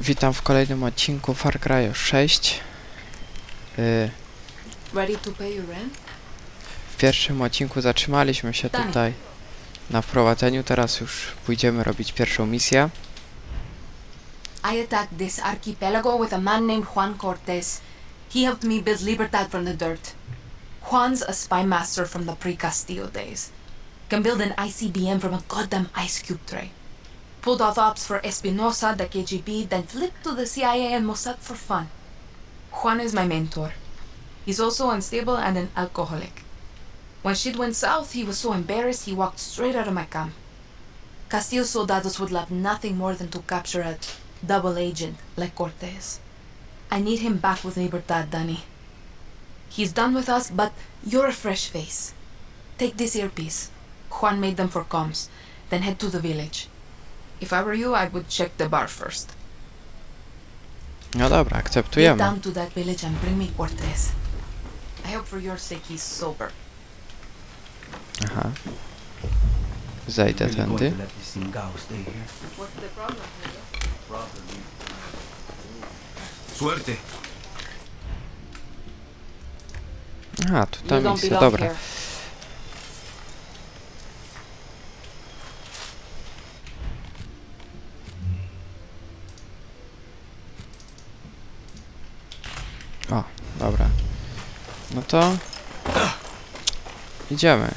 Witam w kolejnym odcinku Far Cry 6. Y, Ready to pay your rent? W pierwszym odcinku zatrzymaliśmy się Dani. tutaj na wprowadzeniu, teraz już pójdziemy robić pierwszą misję. I attacked this archipelago with a man named Juan Cortez. He helped me build Libertad from the dirt. Juan's a spy master from the pre-Castillo days. Can build an ICBM from a goddamn ice cube tray. Pulled off ops for Espinosa, the KGB, then flipped to the CIA and Mossad for fun. Juan is my mentor. He's also unstable and an alcoholic. When shit went south, he was so embarrassed he walked straight out of my camp. Castillo soldados would love nothing more than to capture a double agent like Cortez. I need him back with Libertad, Danny. He's done with us, but you're a fresh face. Take this earpiece. Juan made them for comms. Then head to the village. If I were you, I would check the bar first. No dobra, Get akceptujemy. down to that village and bring me Cortez. I hope for your sake he's sober. Aha. Zejdę Really going tędy. to let this Singao stay here? What's the problem? Suerte. Aha, tu ta you don't misja, belong dobra. here. Dobra. No to... Idziemy.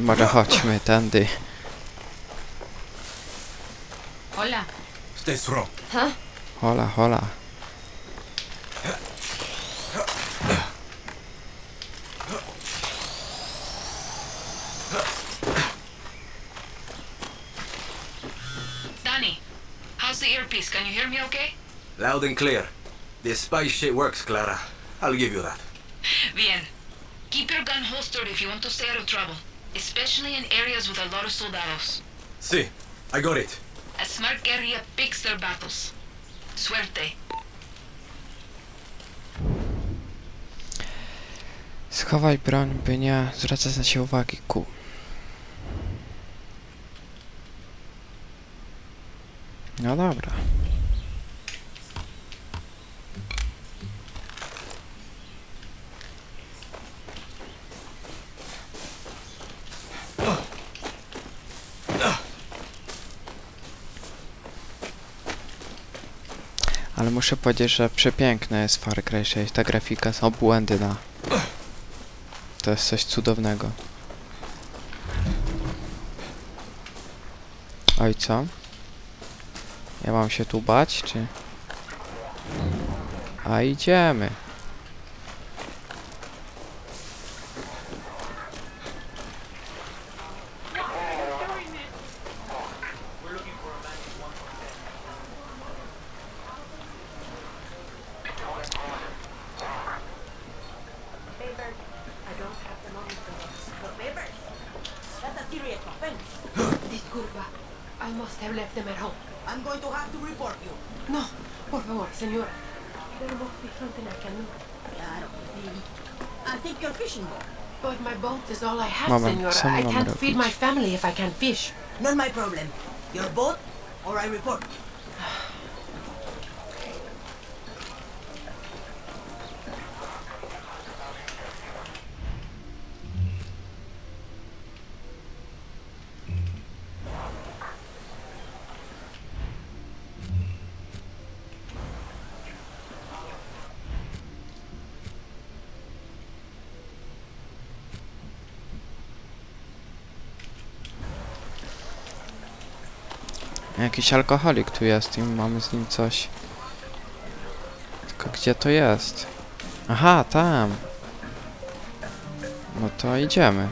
Może chodźmy tędy. Hola. Hola, hola. Loud and clear. This spy shit works, Clara. I'll give you that. Bien. Keep your gun holstered if you want to stay out of trouble, especially in areas with a lot of soldados. See, I got it. A smart guerrilla picks their battles. Suerte. Schowaj broń, by nie zwracać na się uwagi. Ku. Muszę powiedzieć, że przepiękne jest Far Cry 6. Ta grafika są błędy na to jest coś cudownego. Oj, co? Ja mam się tu bać, czy... A idziemy. Mama, señora. I can't feed my family if I can't fish. Not my problem. Your boat, or I report. Jakiś alkoholik tu jest i mamy z nim coś. Tylko gdzie to jest? Aha, tam. No to idziemy.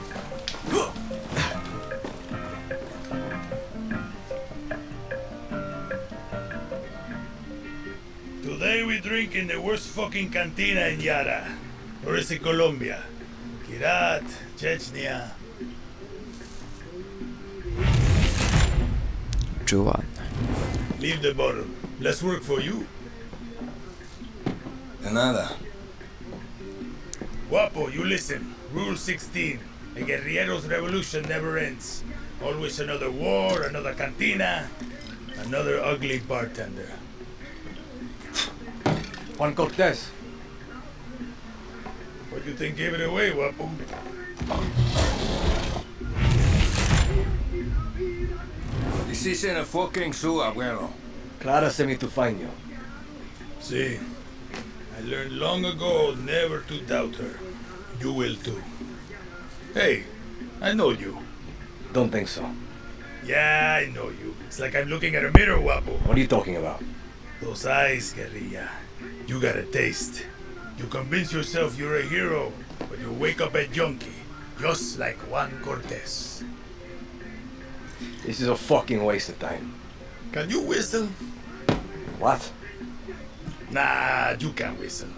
Today we drink in the worst fucking cantina in Yara. Or is it Colombia? Kirat, Chechnya. Juan. Leave the bottle. Less work for you. De nada. Guapo, you listen. Rule 16. The guerrilleros' revolution never ends. Always another war, another cantina, another ugly bartender. Juan Cortez. What do you think gave it away, Wapu? This isn't a fucking zoo, abuelo. Clara sent me to find you. See, I learned long ago never to doubt her. You will too. Hey, I know you. Don't think so. Yeah, I know you. It's like I'm looking at a mirror, Wapo. What are you talking about? Those eyes, guerrilla. You got a taste. You convince yourself you're a hero, but you wake up a junkie, just like Juan Cortez. This is a fucking waste of time. Can you whistle? What? Nah, you can't whistle.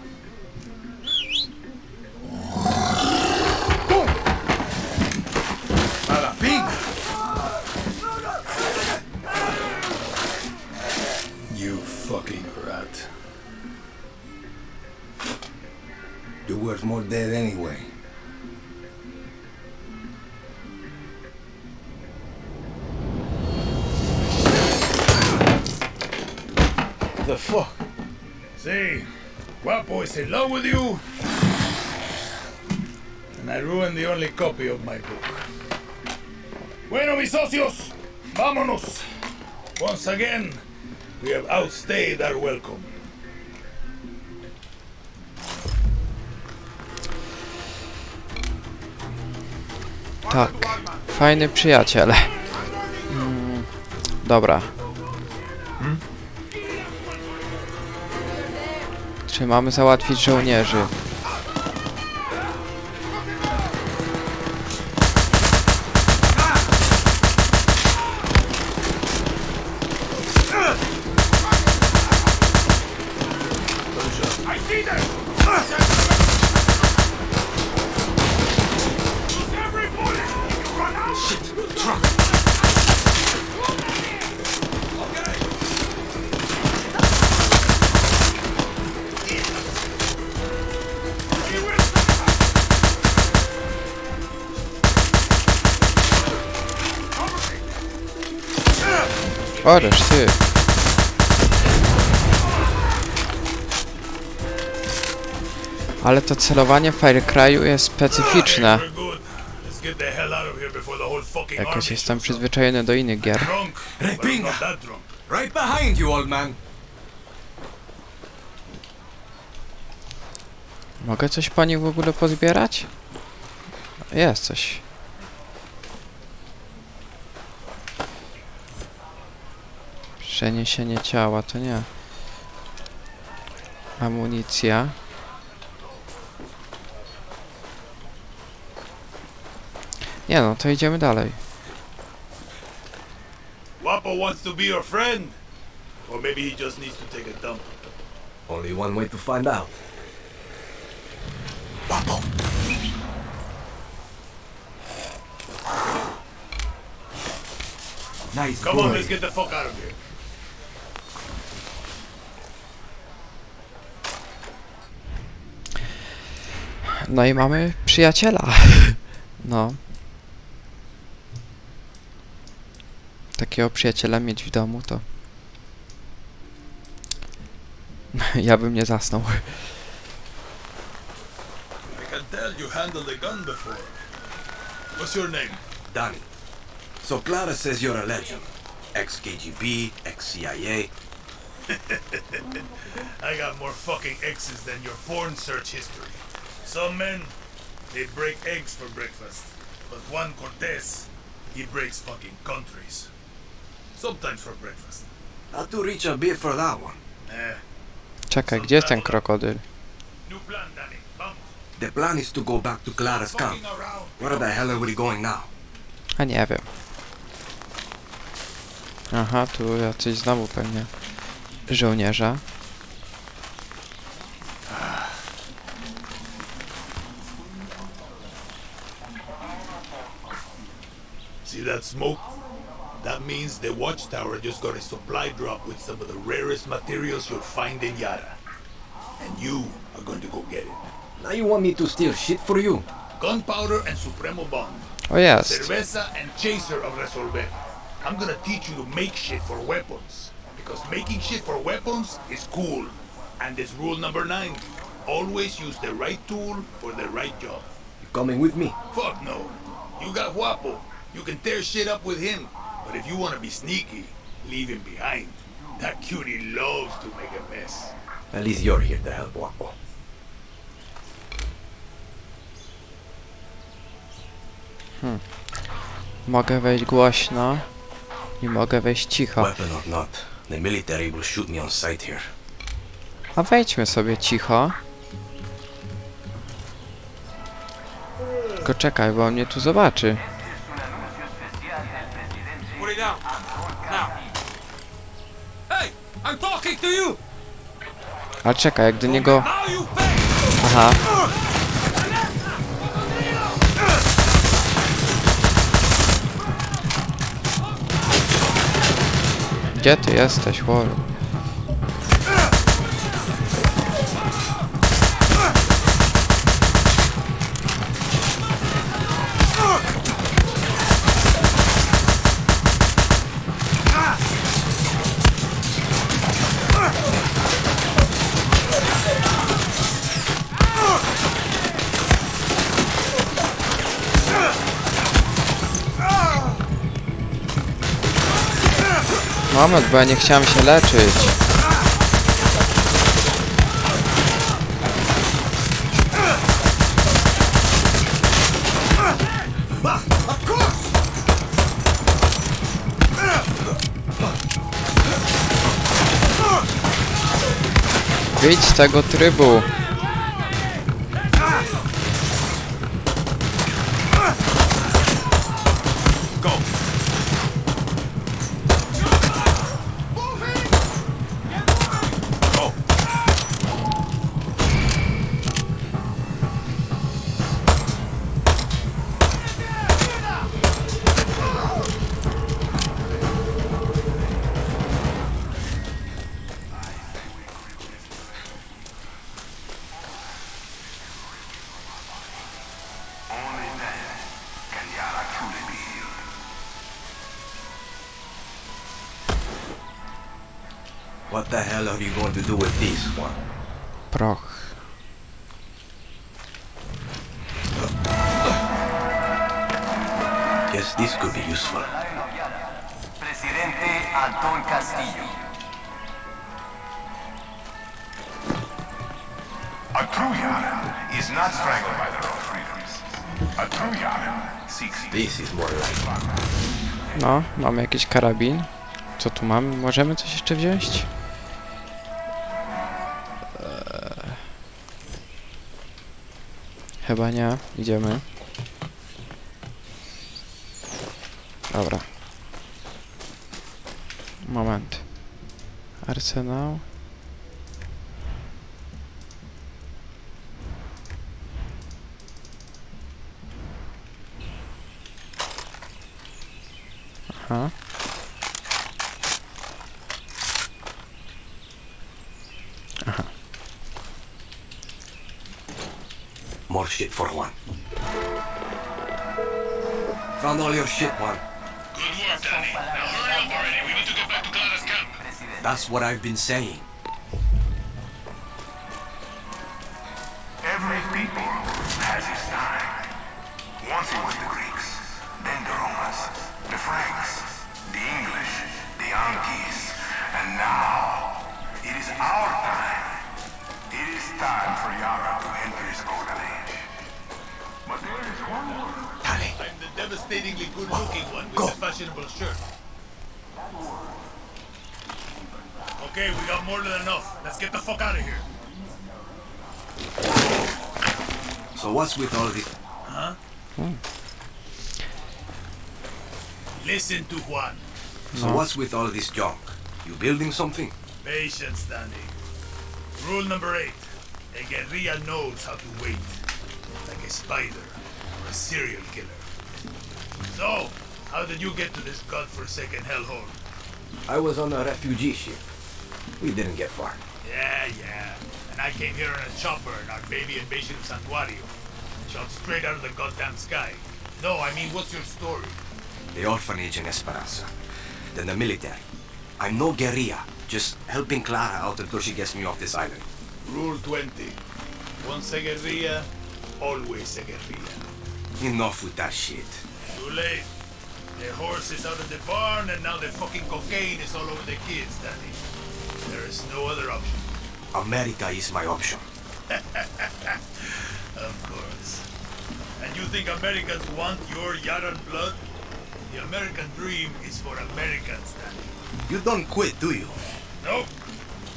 Bada bing! You fucking rat. You're worth more dead anyway. See, Guapo is in love with you, and I ruined the only copy of my book. Bueno, mis socios, vámonos. Once again, we have outstayed our welcome. Tak. Fajny przyjaciel. Mm, dobra. Czy mamy załatwić żołnierzy? Oreż, ty. Ale to celowanie w Fire Cry'u jest specyficzne. Jakoś jestem przyzwyczajony do innych gier. Mogę coś po nich w ogóle pozbierać? Jest coś. Przeniesienie ciała, to nie. Amunicja. Nie no, to idziemy dalej. Wapo wants to be your friend. Or maybe he just needs to take a dump. Only one way to find out. Nice Come boy. on, let's get the fuck out of here. No i mamy przyjaciela. No. Takiego przyjaciela mieć w domu to... Ja bym nie zasnął. I can tell you handled a gun before. What's your name? Danny. So Clara says you're a legend. Ex-KGB, ex-CIA. I got more fucking X's than your porn search history. Some men, they break eggs for breakfast. But Juan Cortez, he breaks fucking countries. Sometimes for breakfast. Not to reach a bit for that one. Eh, Czekaj, gdzie jest ten krokodyl? new plan, Danny. Vamos. The plan is to go back to Clara's camp. Where the hell are we going now? A nie wiem. Aha, tu jacyś znowu pewnie żołnierze. That smoke? That means the watchtower just got a supply drop with some of the rarest materials you'll find in Yara. And you are going to go get it. Now you want me to steal shit for you? gunpowder and Supremo Bomb. O oh, jest. Cerveza and Chaser of Resolver. I'm gonna teach you to make shit for weapons. Because making shit for weapons is cool. And it's rule number nine. Always use the right tool for the right job. You coming with me? Fuck no. You got Guapo. You can tear shit up with him. But if you wanna be sneaky, leave him behind. That cutie loves to make a mess. At least you're here to help Wapo. Mogę wejść głośno i mogę wejść cicho. Weapon or not, the military will shoot me on sight here. A wejdźmy sobie cicho. Tylko czekaj, bo on mnie tu zobaczy. Down. Now. Hey, I'm talking to you. Ale czekaj, jak do niego... Now. Aha. Gdzie ty jesteś, Wolu? Moment, bo ja nie chciałem się leczyć. Wyjdź z tego trybu. Hell are you going to do with these, Juan? Proch. Guess this could be useful. Presidente Anton Castillo. A true Yaren is not strangled by their own freedoms. A true Yaren seeks This is more like No, mamy jakiś karabin. Co tu mamy? Możemy coś jeszcze wziąć? Chyba nie. Idziemy. Dobra. Moment. Arsenał. Aha. More shit for Juan. Found all your shit, Juan. Good work, Danny. Now hurry up already. We need to get back to Clara's camp. That's what I've been saying. Devastatingly good-looking one with Go. the fashionable shirt. Okay, we got more than enough. Let's get the fuck out of here. So what's with all this? Huh? Hmm. Listen to Juan. So No. what's with all this junk? You building something? Patience, Danny. Rule number eight. A guerrilla knows how to wait. Like a spider or a serial killer. So, how did you get to this godforsaken hellhole? I was on a refugee ship. We didn't get far. Yeah, yeah. And I came here in a chopper in our baby invasion of Santuario. Shot straight out of the goddamn sky. No, I mean, what's your story? The orphanage in Esperanza. Then the military. I'm no guerrilla, just helping Clara out until she gets me off this island. Rule 20. Once a guerrilla, always a guerrilla. Enough with that shit. Too late. The horse is out of the barn, and now the fucking cocaine is all over the kids, Danny. There is no other option. America is my option. Of course. And you think Americans want your Yaran blood? The American dream is for Americans, Danny. You don't quit, do you? Nope.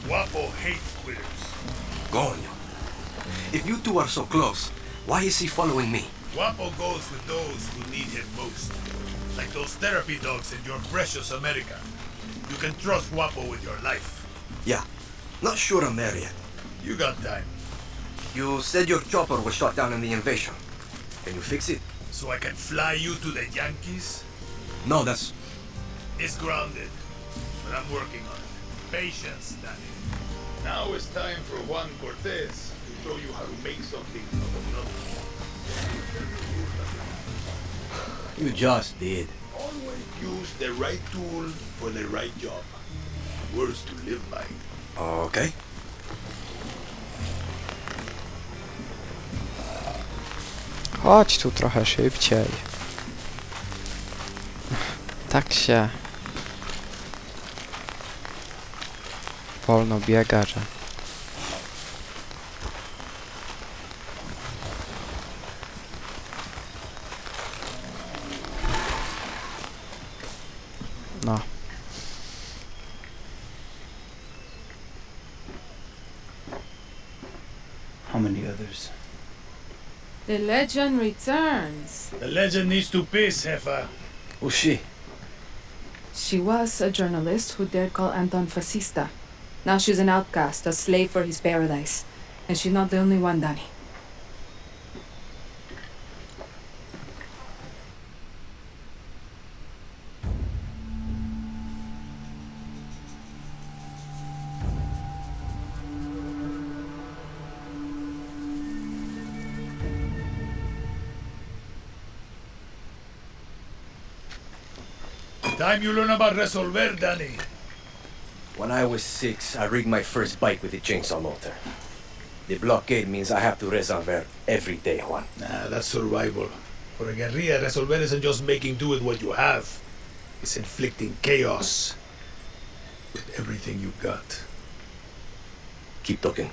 Guapo hates quitters. Coño. If you two are so close, why is he following me? Guapo goes with those who need him most. Like those therapy dogs in your precious America. You can trust Guapo with your life. Yeah. Not sure I'm there yet. You got time. You said your chopper was shot down in the invasion. Can you fix it? So I can fly you to the Yankees? No, that's... It's grounded. But I'm working on it. Patience, Danny. Now it's time for Juan Cortez to show you how to make something out of nothing. You just did. Always use the right tool for the right job. Words to live by. Okay. Chodź tu trochę szybciej. Tak się... Wolno biega, że... legend returns. The legend needs to piss, Hefa. Who's she? She was a journalist who dared call Anton fascista. Now she's an outcast, a slave for his paradise. And she's not the only one, Danny. Time you learn about Resolver, Danny. When I was six, I rigged my first bike with a chainsaw motor. The blockade means I have to resolver every day, Juan. Nah, that's survival. For a guerrilla, Resolver isn't just making do with what you have. It's inflicting chaos with everything you've got. Keep talking.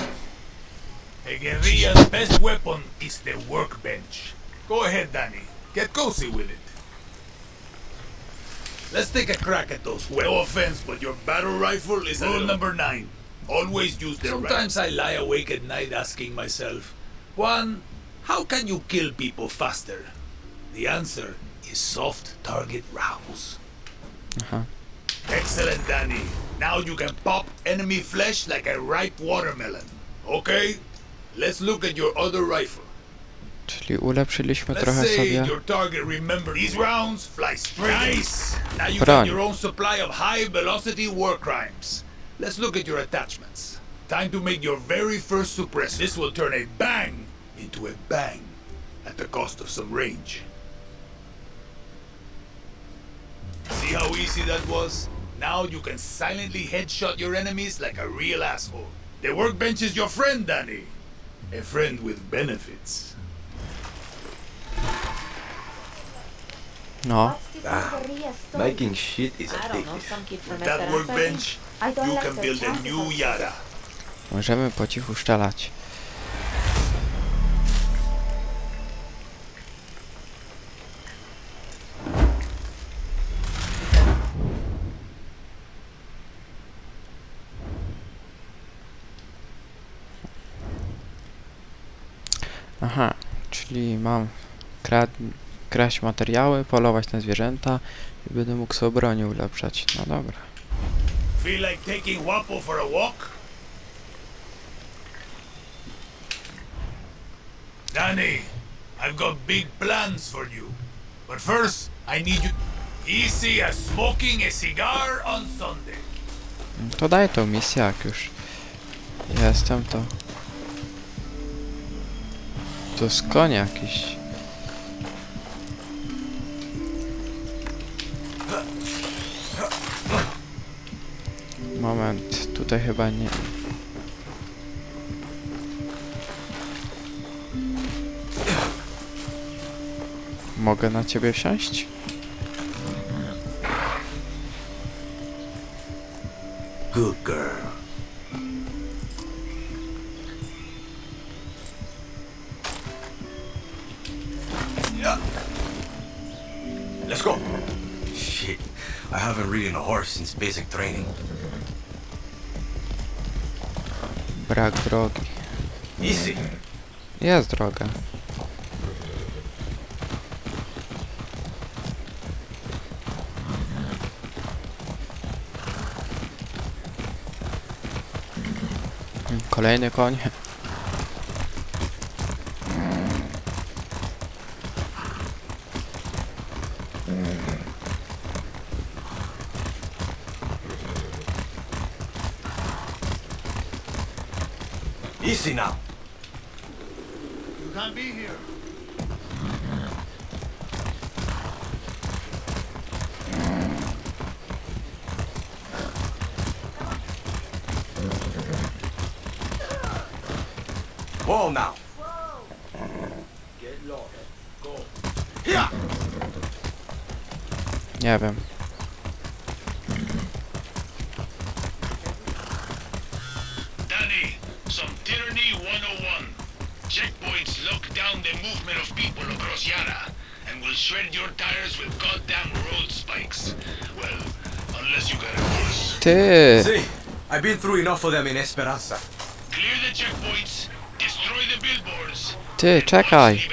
A guerrilla's best weapon is the workbench. Go ahead, Danny. Get cozy with it. Let's take a crack at those weapons. No offense, but your battle rifle is rule number nine. Always use the Sometimes I lie awake at night asking myself, Juan, how can you kill people faster? The answer is soft target rounds. Aha. Excellent, Danny. Now you can pop enemy flesh like a ripe watermelon. Okay? Let's look at your other rifle. Czyli ulepszyliśmy Let's trochę sobie... your target remember these rounds fly straight. Nice. Now you Broń. got your own supply of high velocity war crimes. Let's look at your attachments. Time to make your very first suppressor. This will turn a bang into a bang at the cost of some range. See how easy that was? Now you can silently headshot your enemies like a real asshole. The workbench is your friend, Danny. A friend with benefits. No. Ah, making shit is know, addictive. that workbench, you can build a new Yara. Możemy po cichu szczelać. Aha, czyli mam kra kraść materiały, polować na zwierzęta i będę mógł sobie bronię ulepszać. No dobra. Feel like taking Wapo for a walk? Danny, I've got big plans for you. But first, I need you easy as smoking a cigar on Sunday. To daj tą misję, jak już jestem, to To jest koń jakiś. Moment, tutaj chyba nie. Mogę na ciebie wsiąść? Good girl. Let's go. Shit, I haven't ridden a horse since basic training. Brak drogi. Easy. Jest droga. Kolejny koń. Easy now. You can't be here. Whoa now. Get lost. Go. Here. Nie wiem. Ty! See, I've been through enough of them in Esperanza. Clear the checkpoints, destroy the billboards. Ty, czekaj!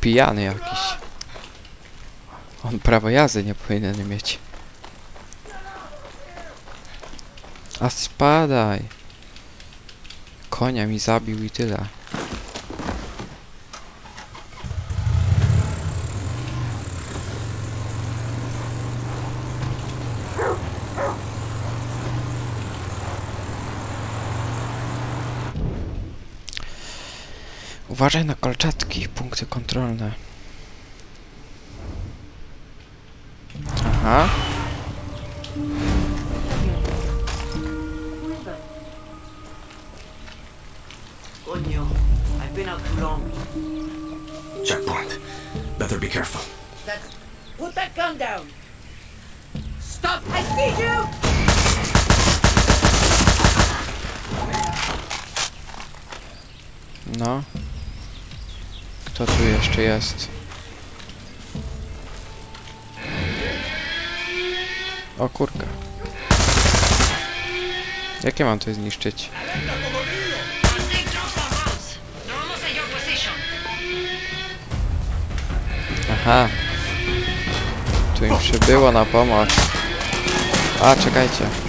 Pijany jakiś. On prawo jazdy nie powinien mieć. A spadaj! Konia mi zabił i tyle. Uważaj na kolczatki, punkty kontrolne. Aha. Coño, I've been out too long. Checkpoint. Better be careful. That's... Put that gun down! Stop! I see you! No. Kto tu jeszcze jest? O kurka. Jakie mam to zniszczyć? Aha. Tu im przybyło na pomoc. A, czekajcie.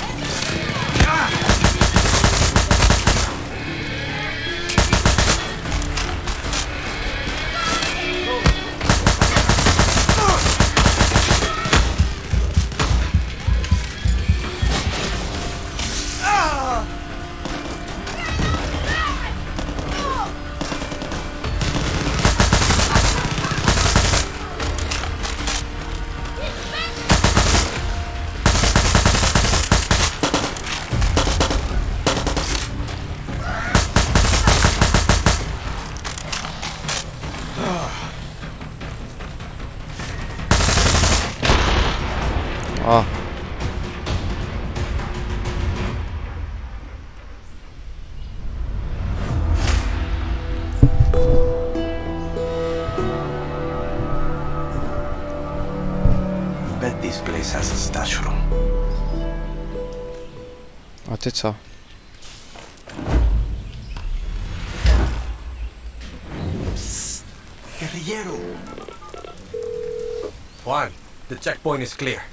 Checkpoint is clear.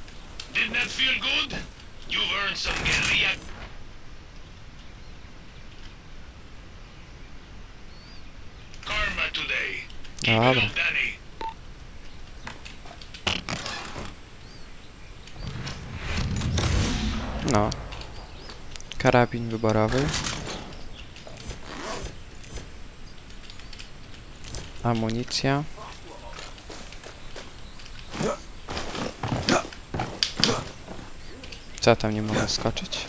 Didn't that feel good? You've earned some guerrilla karma today. Keep it Dobra. up, Danny. No. Karabin wyborowy. Amunicja. Co tam nie mogę skoczyć?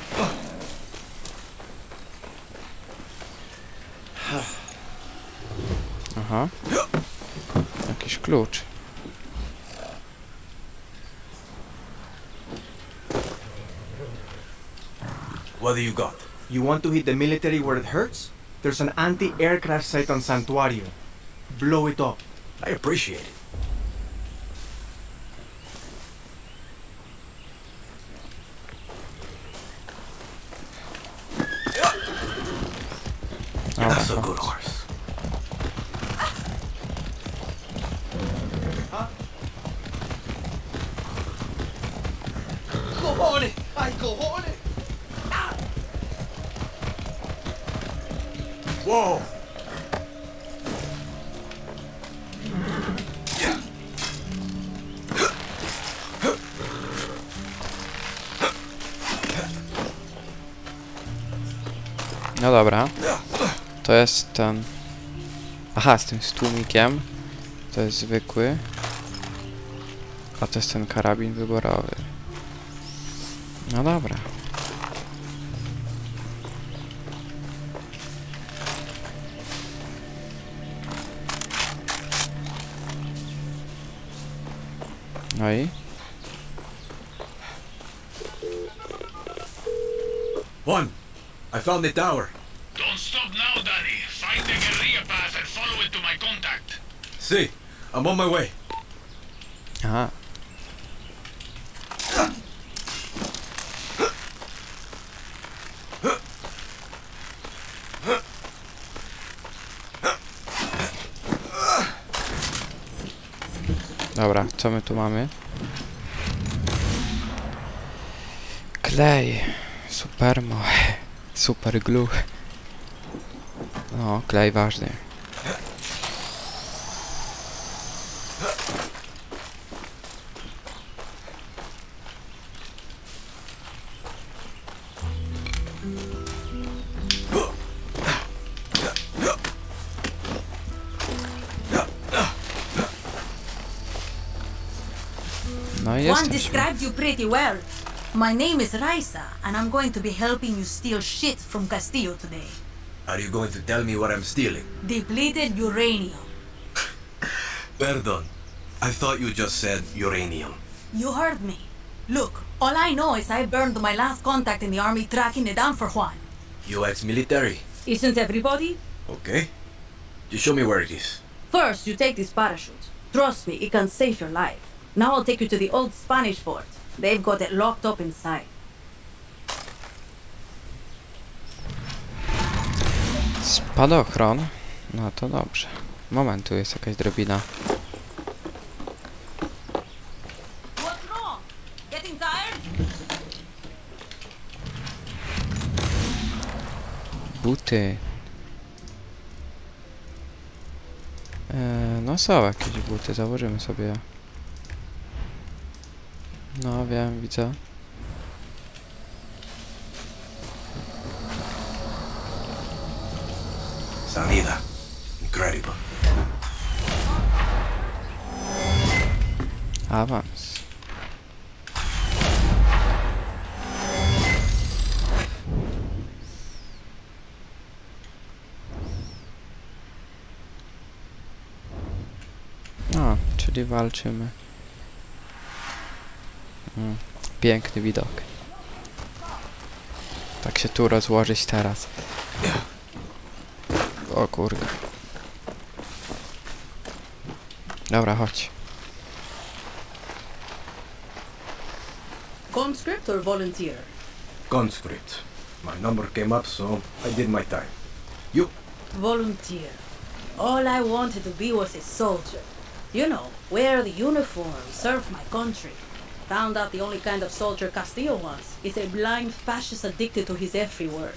Aha. Jakiś klucz. What do you got? You want to hit the military where it hurts? There's an anti-aircraft site on Santuario. Blow it up. I appreciate it. Jest ten... Aha, z tym tłumikiem. To jest zwykły. A to jest ten karabin wyborowy. No dobra. No i? Juan, I found the tower. See, I'm on my way. Aha. Dobra, co my tu mamy? Klej. Supermo. Super glue. No, klej ważny. Described you pretty well. My name is Raisa, and I'm going to be helping you steal shit from Castillo today. Are you going to tell me what I'm stealing? Depleted uranium. Pardon. I thought you just said uranium. You heard me. Look, all I know is I burned my last contact in the army tracking it down for Juan. You ex-military. Isn't everybody? Okay. Just show me where it is. First, you take this parachute. Trust me, it can save your life. Now I'll take you to the old Spanish fort. They've got it locked up inside. Spadochron? No to dobrze. Moment, tu jest jakaś tired? Buty. Eee, no są jakieś buty, założymy sobie. No wiem, widzę. Salida. Incredible. Awans. No, czyli walczymy. Mm, piękny widok. Tak się tu rozłożyć teraz. O kurde. Dobra, chodź. Conscript or volunteer? Conscript. My number came up, so I did my time. You? Volunteer. All I wanted to be was a soldier. You know, wear the uniform, serve my country. Found out the only kind of soldier Castillo was is a blind fascist addicted to his every word.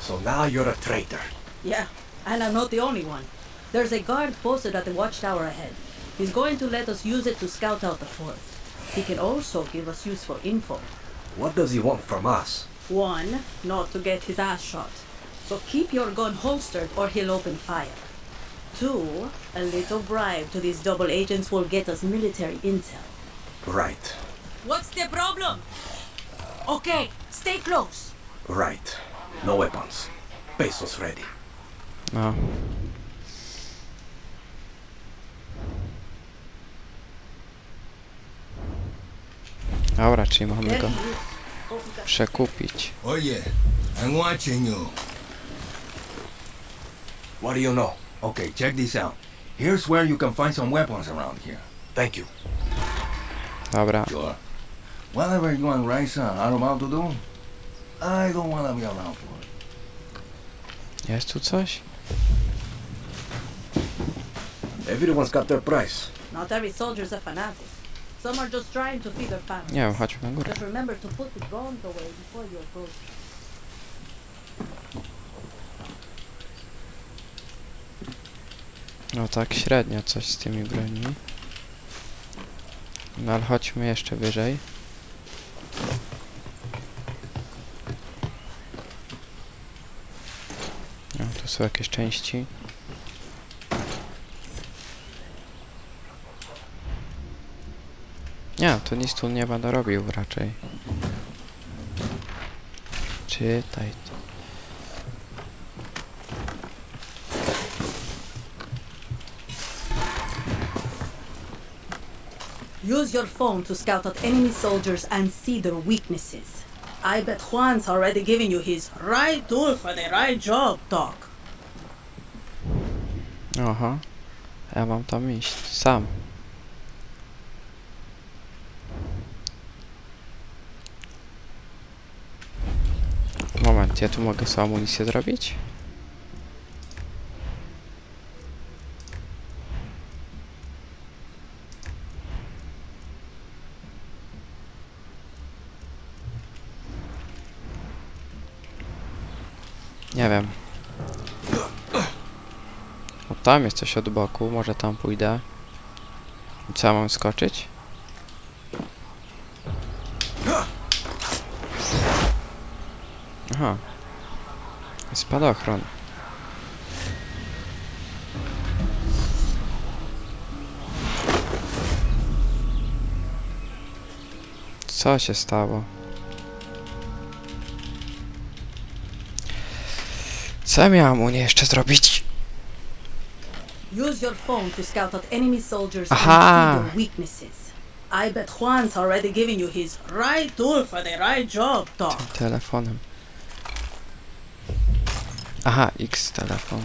So now you're a traitor. Yeah, and I'm not the only one. There's a guard posted at the watchtower ahead. He's going to let us use it to scout out the fort. He can also give us useful info. What does he want from us? One, not to get his ass shot. So keep your gun holstered or he'll open fire. Two, a little bribe to these double agents will get us military intel. Right. What's the problem? Okay, stay close. Right. No weapons. Pesos ready. Ah. No. Dobra, czyli mamy There go he is. Oh, we przekupić. Oh yeah, I'm watching you. What do you know? Okay, check this out. Here's where you can find some weapons around here. Thank you. Dobra. Sure. Whatever you and Raisa are about to do, I don't want to be around for it. Jest tu coś? Everyone's got their price. Not every soldier's a fanatic. Some are just trying to feed their families. Nie wiem, chodźmy na górę. Just remember to put the guns away before you approach. No tak średnio coś z tymi broni. No ale chodźmy jeszcze wyżej. No, tu są jakieś części. Nie, to nic tu nie będę robił raczej. Czytaj. Use your phone to scout out enemy soldiers and see their weaknesses. I bet Juan's already giving you his right tool for the right job talk. Aha. Ja mam tam iść. Sam. Moment, ja tu mogę sobie amunicję zrobić? Nie wiem. O, tam jest coś od boku, może tam pójdę. I Co, mam skoczyć? Aha. Spadochron. Co się stało? Co miałam u niej jeszcze zrobić? Use your phone to scout out enemy soldiers Aha. and see their weaknesses. I bet Juan's already giving you his right tool for the right job. Tym telefonem. Aha, X telefon.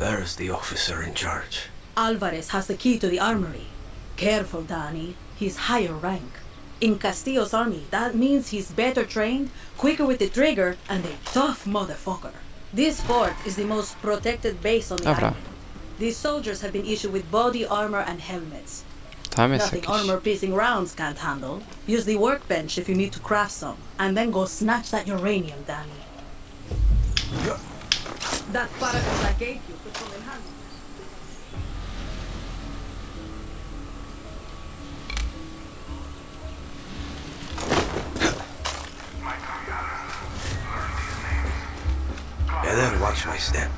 There's the officer in charge. Alvarez has the key to the armory. Careful, Danny. He's higher rank. In Castillo's army, that means he's better trained, quicker with the trigger, and a tough motherfucker. This fort is the most protected base on the Dobra. island. These soldiers have been issued with body armor and helmets. Tam jest Nothing jakiś... armor-piercing rounds can't handle. Use the workbench if you need to craft some, and then go snatch that uranium, Danny. That paragon I gave you could come in handy. Better watch my step.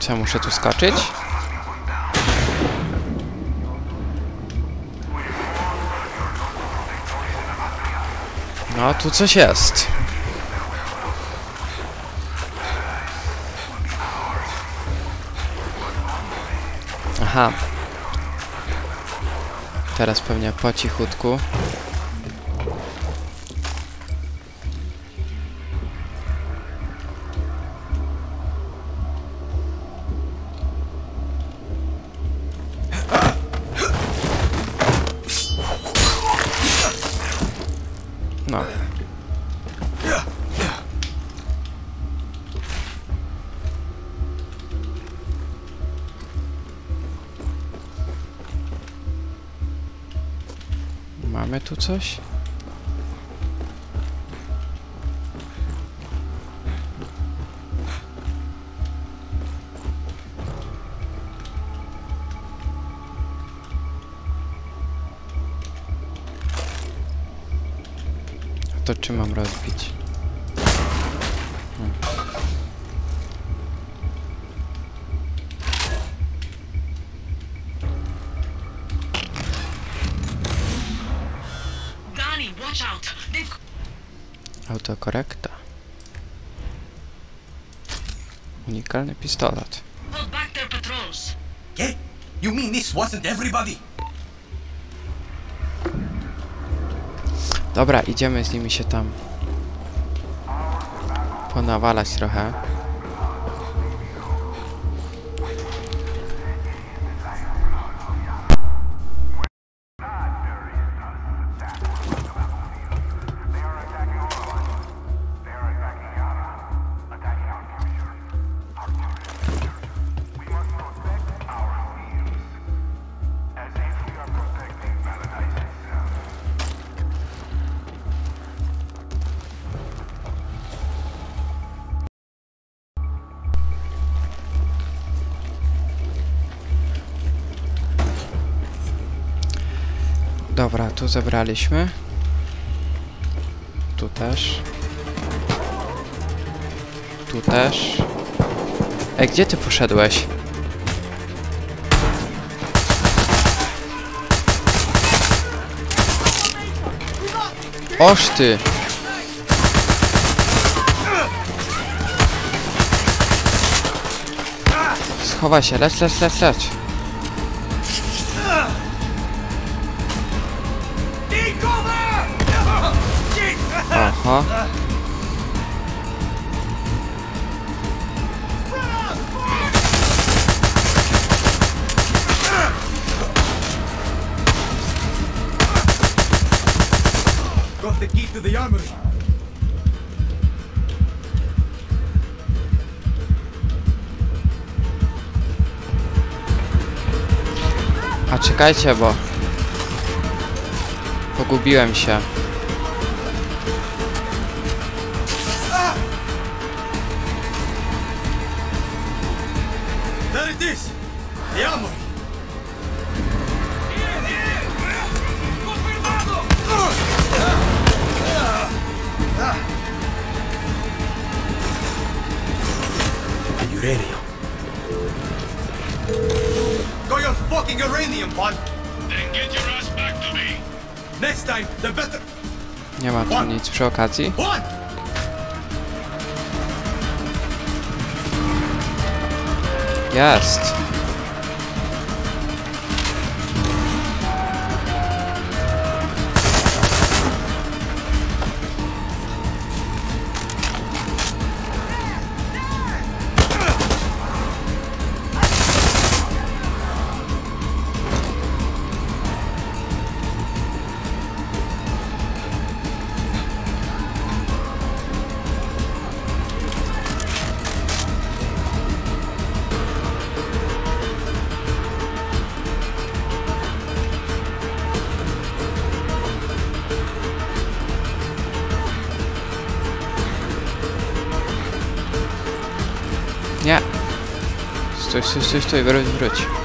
Co, muszę tu skoczyć? No, tu coś jest. Aha. Teraz pewnie po cichutku. Mamy tu coś? To czy mam rozbić? Autokorekta. Unikalny pistolet. called back their patrols. ¿Qué? You mean this wasn't everybody? Dobra, idziemy z nimi się tam ponawalać trochę. Dobra, tu zebraliśmy. Tu też. Tu też. Ej, gdzie ty poszedłeś? Oż ty! Schowaj się, leć, leć, leć, leć. Czekajcie, bo... Pogubiłem się. There fucking uranium, bud! Then get your ass back to me. Next time, the better... Nie ma tu nic przy okazji. One! Jest! Stój, broń, wróć.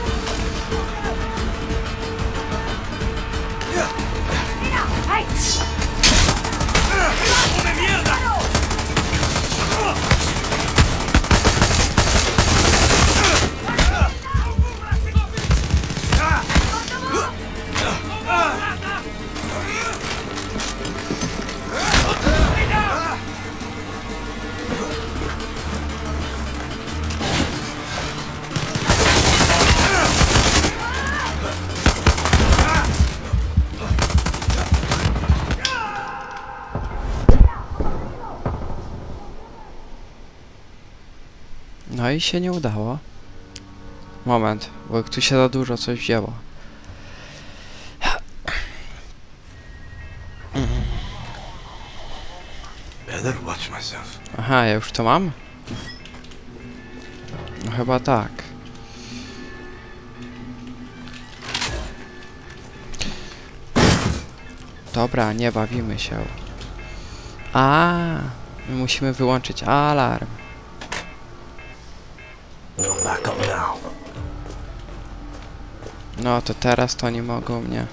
I się nie udało. Moment, bo tu się za dużo coś wzięło. Better watch myself. Aha, ja już to mam? No chyba tak. Dobra, nie bawimy się. A, my musimy wyłączyć alarm. No to teraz to nie mogą mnie.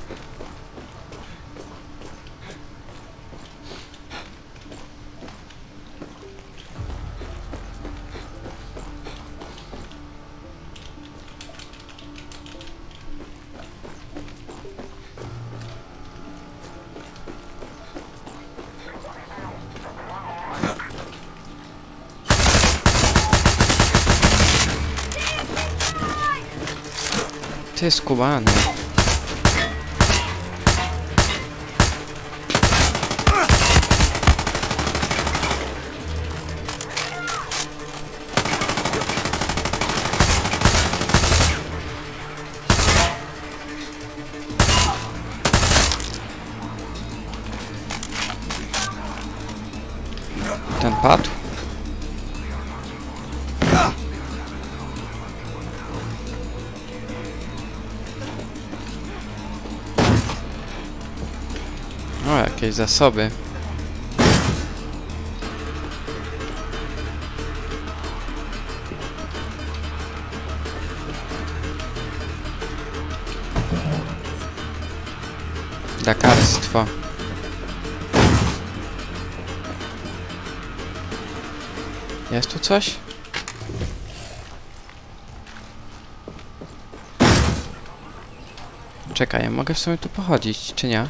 Escobar, né? Zasoby. Lekarstwo. Jest tu coś? Czekaj, mogę w sumie tu pochodzić, czy nie?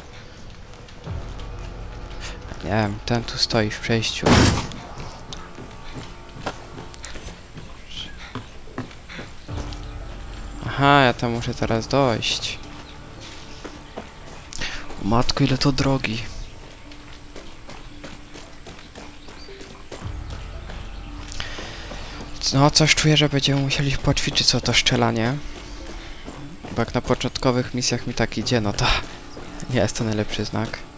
Wiem, ten tu stoi w przejściu. Aha, ja tam muszę teraz dojść. O Matko, ile to drogi. No, coś czuję, że będziemy musieli poćwiczyć co to szczelanie. Bo jak na początkowych misjach mi tak idzie, no to nie jest to najlepszy znak.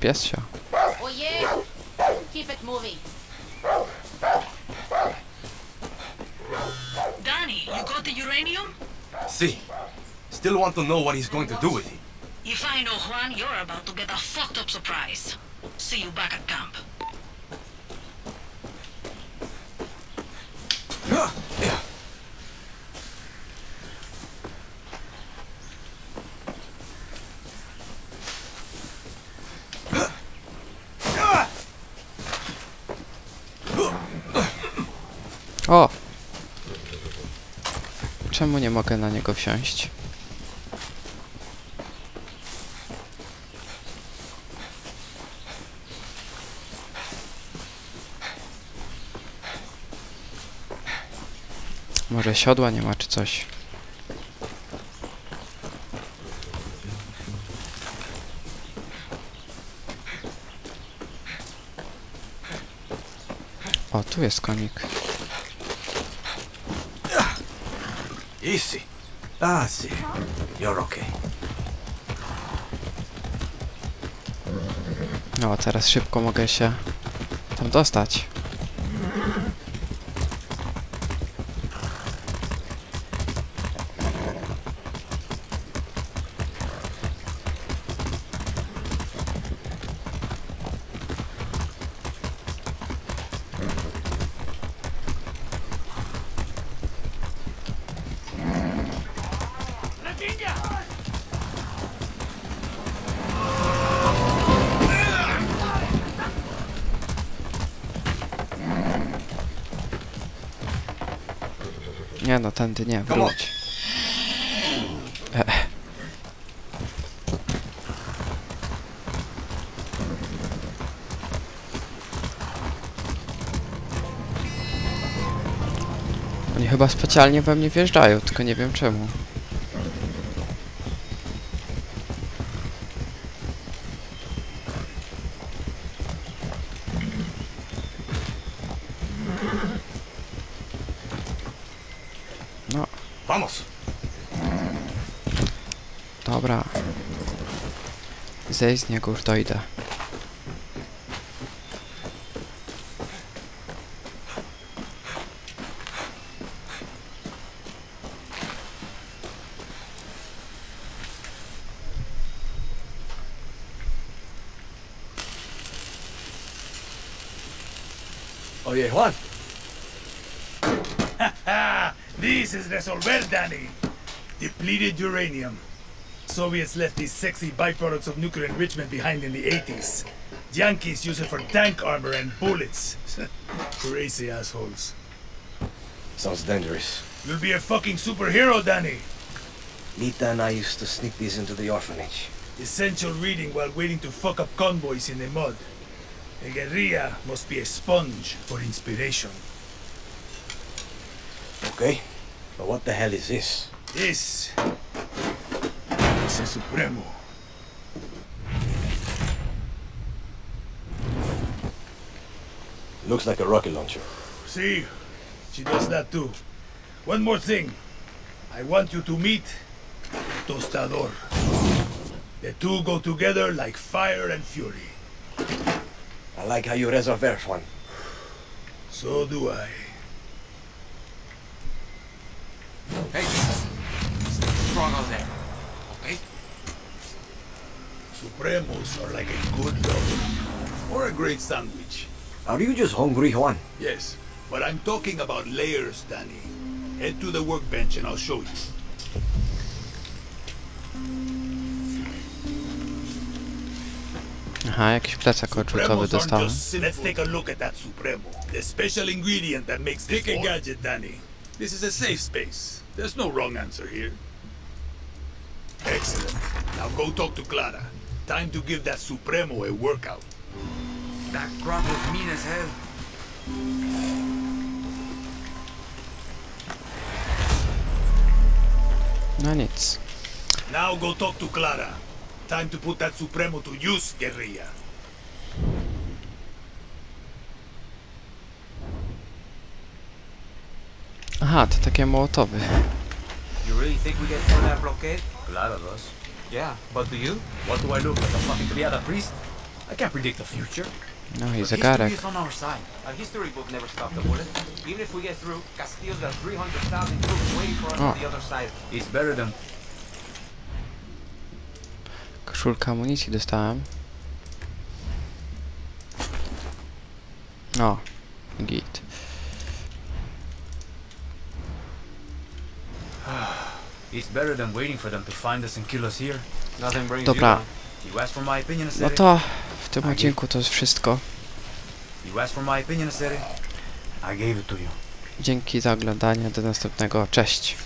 O, pies się. Oye! Keep it moving. Danny, you got the uranium? See. Still want to know what he's going to do with it. If I know Juan, you're about to get a fucked up surprise. See you back at camp. Mogę na niego wsiąść? Może siodła nie ma czy coś. O, tu jest konik. Easy. Ah, see. You're okay. No, teraz szybko mogę się tam dostać. Nie wróć. E. Oni chyba specjalnie we mnie wjeżdżają, tylko nie wiem czemu. Zejść z niego już dojdę. Oye, Juan. Ah, this is Resolver, Danny. Depleted uranium. Soviets left these sexy byproducts of nuclear enrichment behind in the 80s. Yankees use it for tank armor and bullets. Crazy assholes. Sounds dangerous. You'll be a fucking superhero, Danny. Lita and I used to sneak these into the orphanage. Essential reading while waiting to fuck up convoys in the mud. A guerrilla must be a sponge for inspiration. Okay. But what the hell is this? This Supremo. Looks like a rocket launcher. See, she does that too. One more thing. I want you to meet Tostador. The two go together like fire and fury. I like how you resolver, Juan. So do I. Hey, strong out there. Okay? Supremos are like a good lover. Or a great sandwich. Are you just hungry, Juan? Yes, but I'm talking about layers, Danny. Head to the workbench and I'll show you. Aha, jakiś plecak odrzutowy Supremos aren't dostałem. Let's take a look at that Supremo. The special ingredient that makes this a gadget, Danny. This is a safe space. There's no wrong answer here. Excellent. Now go talk to Clara. Time to give that Supremo a workout. That grunt was mean as hell. No nic. Now go talk to Clara. Time to put that Supremo to use, guerrilla. Aha, to takie mołotowy. You really think we get through that blockade? Claro does. Yeah, but do you? What do I look like, a fucking Triada priest? I can't predict the future. No he's But zegarek. history is on our side. A history book never stopped the bullet. Even if we get through, Castillo's got 300,000 troops waiting for us Oh. on the oh. other side. It's better than... Koszulkę amunicji dostałem. O, git. Dobra. No to w tym odcinku to jest wszystko. Dzięki za oglądanie. Do następnego. Cześć.